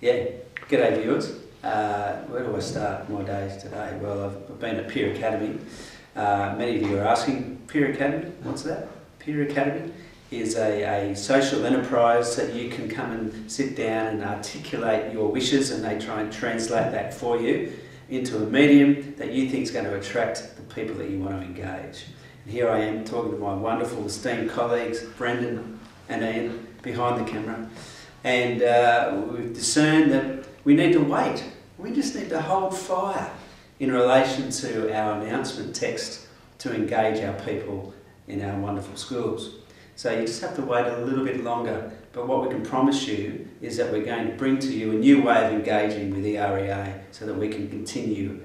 Yeah, good g'day viewers. Uh, where do I start my days today? Well, I've, I've been at Peer Academy. Uh, many of you are asking, Peer Academy, what's that? Peer Academy is a, a social enterprise that you can come and sit down and articulate your wishes and they try and translate that for you into a medium that you think is going to attract the people that you want to engage. And here I am talking to my wonderful esteemed colleagues, Brendan and Ian, behind the camera. And uh, we've discerned that we need to wait. We just need to hold fire in relation to our announcement text to engage our people in our wonderful schools. So you just have to wait a little bit longer. But what we can promise you is that we're going to bring to you a new way of engaging with the REA so that we can continue